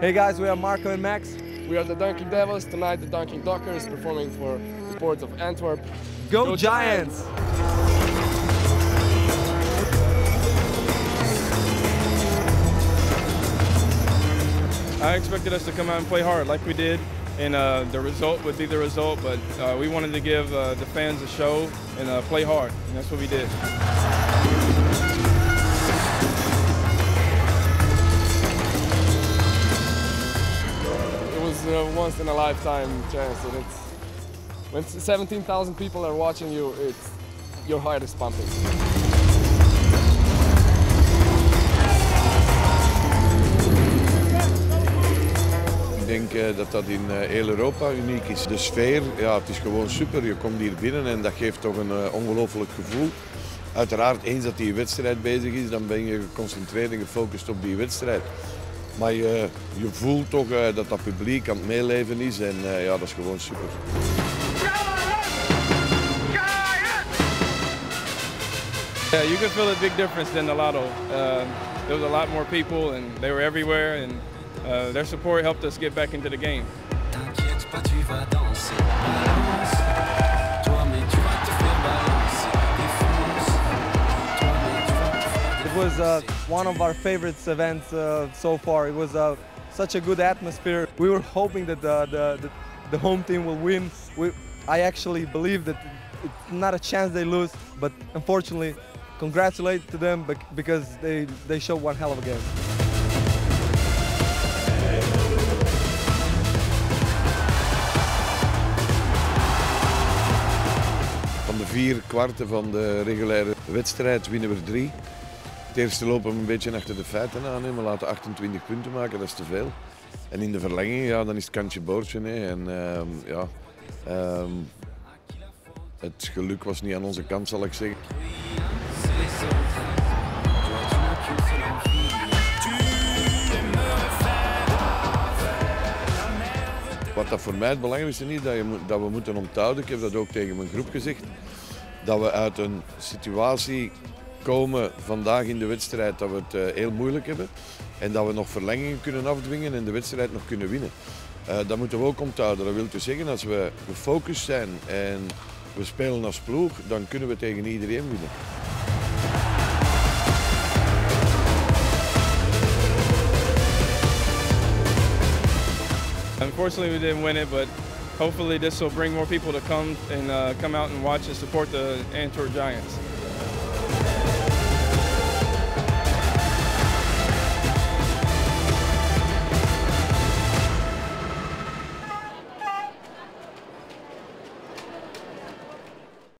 Hey guys, we are Marco and Max. We are the Dunking Devils. Tonight, the Dunking Dockers performing for the Port of Antwerp. Go, Go Giants! I expected us to come out and play hard like we did, and uh, the result would be the result, but uh, we wanted to give uh, the fans a show and uh, play hard, and that's what we did. A once in a lifetime chance, and it's when 17,000 people are watching you, it's your heart pumping. Ik denk eh, dat dat in eh, heel Europa uniek is. De sfeer, ja, het is gewoon super. Je komt hier binnen en dat geeft toch een eh, ongelooflijk gevoel. Uiteraard, eens dat die wedstrijd bezig is, dan ben je geconcentreerd en gefocust op die wedstrijd. Maar je, je voelt toch eh, dat dat publiek aan het meeleven is en eh, ja, dat is gewoon super. Yeah, you could feel a big difference than the Lotto. Uh, there was a lot more people, and they were everywhere, and uh, their support helped us get back into the game. Was uh, one of our favorite events uh, so far. It was uh, such a good atmosphere. We were hoping that the, the, the, the home team will win. We, I actually believe that it's not a chance they lose, but unfortunately, congratulate to them because they, they showed one hell of a game. Van de vier kwarten van de reguliere wedstrijd winnen we drie. Het eerste lopen we een beetje achter de feiten aan. We laten 28 punten maken, dat is te veel. En in de verlenging, ja, dan is het kantje boordje. En ehm, ja, ehm, het geluk was niet aan onze kant, zal ik zeggen. Wat dat voor mij het belangrijkste is, dat, je, dat we moeten onthouden, ik heb dat ook tegen mijn groep gezegd, dat we uit een situatie komen vandaag in de wedstrijd dat we het eh, heel moeilijk hebben en dat we nog verlengingen kunnen afdwingen en de wedstrijd nog kunnen winnen. Eh, dat moeten we ook onthouden. Dat wil dus zeggen, als we gefocust zijn en we spelen als ploeg, dan kunnen we tegen iedereen winnen. Unfortunately, we didn't win it, but hopefully this will bring more people to come and uh, come out and watch and support the Antwerp Giants.